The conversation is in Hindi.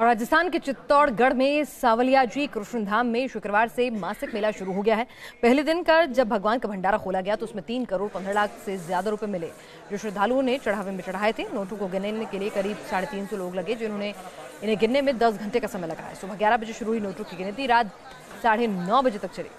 और राजस्थान के चित्तौड़गढ़ में सावलिया जी कृष्ण धाम में शुक्रवार से मासिक मेला शुरू हो गया है। पहले दिन का जब भगवान का भंडारा खोला गया तो उसमें तीन करोड़ पंद्रह लाख से ज़्यादा रुपए मिले, जो श्रद्धालुओं ने चढ़ावे में चढ़ाए थे। नोटों को गिनने के लिए करीब साढ़े तीन सौ लोग लगे, जिन्होंने इन्हें गिनने में दस घंटे का समय लगा है सुबह ग्यारह बजे शुरू हुई नोटों की गिनती, रात साढ़े नौ बजे तक चली।